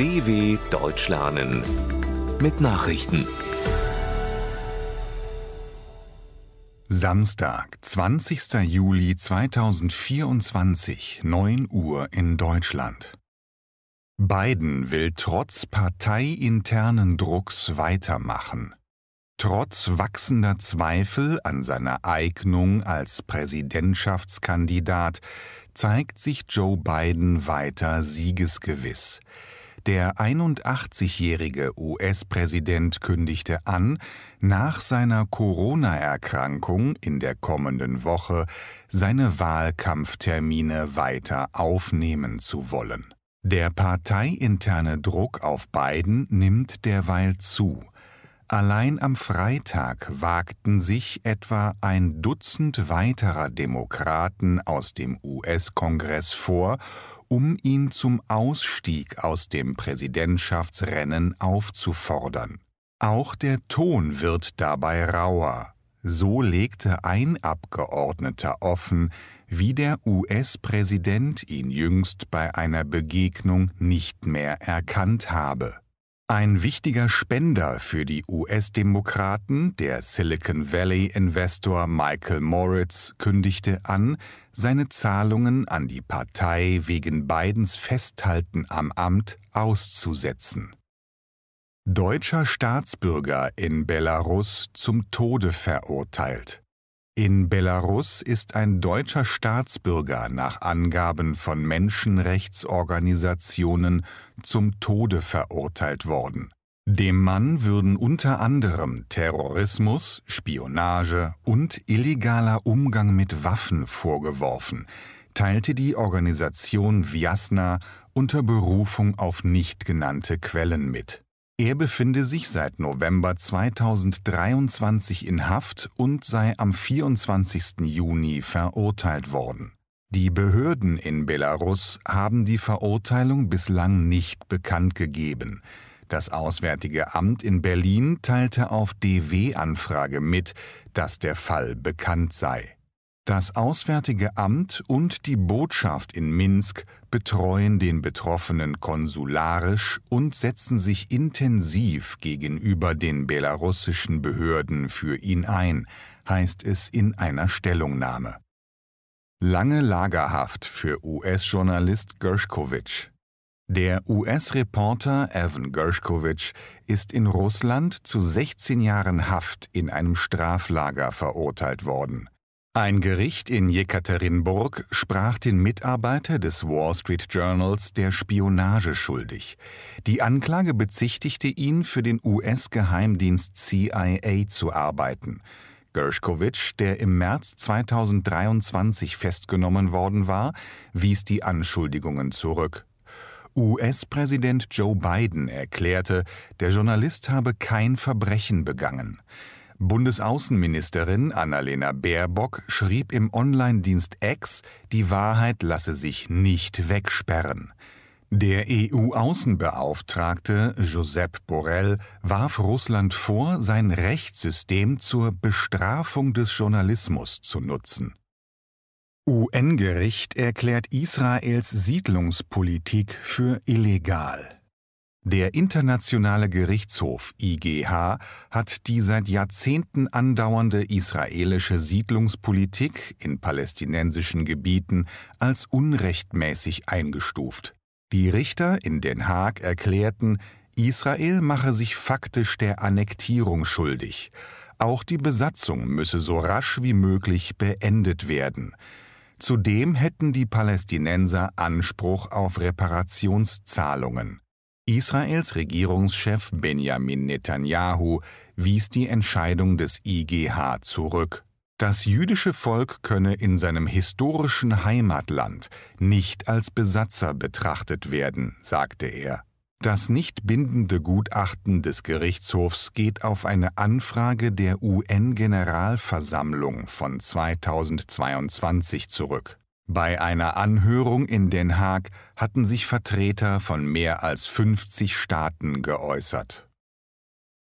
DW Deutsch lernen mit Nachrichten. Samstag, 20. Juli 2024, 9 Uhr in Deutschland. Biden will trotz parteiinternen Drucks weitermachen. Trotz wachsender Zweifel an seiner Eignung als Präsidentschaftskandidat zeigt sich Joe Biden weiter siegesgewiss. Der 81-jährige US-Präsident kündigte an, nach seiner Corona-Erkrankung in der kommenden Woche seine Wahlkampftermine weiter aufnehmen zu wollen. Der parteiinterne Druck auf Biden nimmt derweil zu. Allein am Freitag wagten sich etwa ein Dutzend weiterer Demokraten aus dem US-Kongress vor, um ihn zum Ausstieg aus dem Präsidentschaftsrennen aufzufordern. Auch der Ton wird dabei rauer. So legte ein Abgeordneter offen, wie der US-Präsident ihn jüngst bei einer Begegnung nicht mehr erkannt habe. Ein wichtiger Spender für die US-Demokraten, der Silicon Valley-Investor Michael Moritz, kündigte an, seine Zahlungen an die Partei wegen Bidens Festhalten am Amt auszusetzen. Deutscher Staatsbürger in Belarus zum Tode verurteilt. In Belarus ist ein deutscher Staatsbürger nach Angaben von Menschenrechtsorganisationen zum Tode verurteilt worden. Dem Mann würden unter anderem Terrorismus, Spionage und illegaler Umgang mit Waffen vorgeworfen, teilte die Organisation Viasna unter Berufung auf nicht genannte Quellen mit. Er befinde sich seit November 2023 in Haft und sei am 24. Juni verurteilt worden. Die Behörden in Belarus haben die Verurteilung bislang nicht bekannt gegeben. Das Auswärtige Amt in Berlin teilte auf DW-Anfrage mit, dass der Fall bekannt sei. Das Auswärtige Amt und die Botschaft in Minsk betreuen den Betroffenen konsularisch und setzen sich intensiv gegenüber den belarussischen Behörden für ihn ein, heißt es in einer Stellungnahme. Lange Lagerhaft für US-Journalist Gershkovich. Der US-Reporter Evan Gershkovich ist in Russland zu 16 Jahren Haft in einem Straflager verurteilt worden. Ein Gericht in Jekaterinburg sprach den Mitarbeiter des Wall Street Journals der Spionage schuldig. Die Anklage bezichtigte ihn, für den US-Geheimdienst CIA zu arbeiten. Gershkovich, der im März 2023 festgenommen worden war, wies die Anschuldigungen zurück. US-Präsident Joe Biden erklärte, der Journalist habe kein Verbrechen begangen. Bundesaußenministerin Annalena Baerbock schrieb im Online-Dienst X, die Wahrheit lasse sich nicht wegsperren. Der EU-Außenbeauftragte Josep Borrell warf Russland vor, sein Rechtssystem zur Bestrafung des Journalismus zu nutzen. UN-Gericht erklärt Israels Siedlungspolitik für illegal. Der Internationale Gerichtshof IGH hat die seit Jahrzehnten andauernde israelische Siedlungspolitik in palästinensischen Gebieten als unrechtmäßig eingestuft. Die Richter in Den Haag erklärten, Israel mache sich faktisch der Annektierung schuldig. Auch die Besatzung müsse so rasch wie möglich beendet werden. Zudem hätten die Palästinenser Anspruch auf Reparationszahlungen. Israels Regierungschef Benjamin Netanyahu wies die Entscheidung des IGH zurück. Das jüdische Volk könne in seinem historischen Heimatland nicht als Besatzer betrachtet werden, sagte er. Das nicht bindende Gutachten des Gerichtshofs geht auf eine Anfrage der UN-Generalversammlung von 2022 zurück. Bei einer Anhörung in Den Haag hatten sich Vertreter von mehr als 50 Staaten geäußert.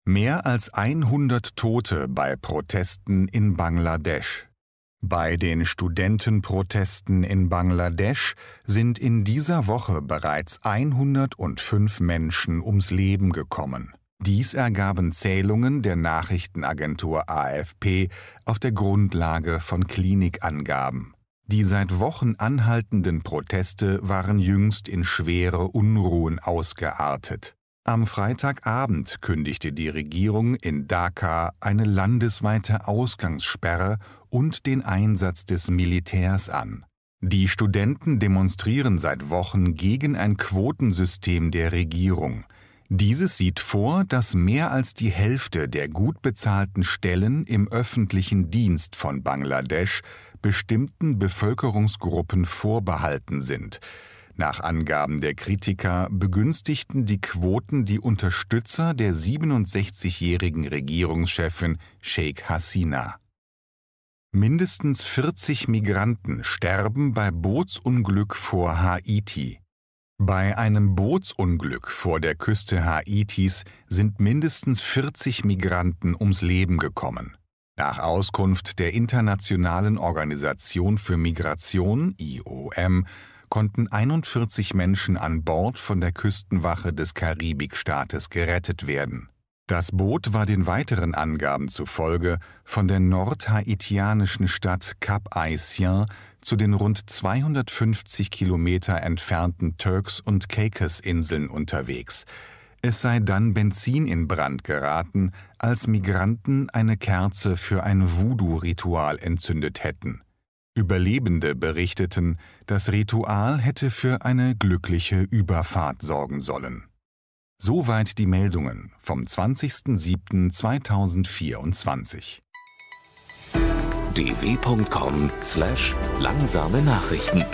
Mehr als 100 Tote bei Protesten in Bangladesch. Bei den Studentenprotesten in Bangladesch sind in dieser Woche bereits 105 Menschen ums Leben gekommen. Dies ergaben Zählungen der Nachrichtenagentur AFP auf der Grundlage von Klinikangaben. Die seit Wochen anhaltenden Proteste waren jüngst in schwere Unruhen ausgeartet. Am Freitagabend kündigte die Regierung in Dhaka eine landesweite Ausgangssperre und den Einsatz des Militärs an. Die Studenten demonstrieren seit Wochen gegen ein Quotensystem der Regierung. Dieses sieht vor, dass mehr als die Hälfte der gut bezahlten Stellen im öffentlichen Dienst von Bangladesch bestimmten Bevölkerungsgruppen vorbehalten sind. Nach Angaben der Kritiker begünstigten die Quoten die Unterstützer der 67-jährigen Regierungschefin Sheikh Hasina. Mindestens 40 Migranten sterben bei Bootsunglück vor Haiti. Bei einem Bootsunglück vor der Küste Haitis sind mindestens 40 Migranten ums Leben gekommen. Nach Auskunft der Internationalen Organisation für Migration IOM konnten 41 Menschen an Bord von der Küstenwache des Karibikstaates gerettet werden. Das Boot war den weiteren Angaben zufolge von der nordhaitianischen Stadt Cap Haitien zu den rund 250 Kilometer entfernten Turks- und Caicos-Inseln unterwegs. Es sei dann Benzin in Brand geraten, als Migranten eine Kerze für ein Voodoo-Ritual entzündet hätten. Überlebende berichteten, das Ritual hätte für eine glückliche Überfahrt sorgen sollen. Soweit die Meldungen vom 20.07.2024. dw.com/langsame Nachrichten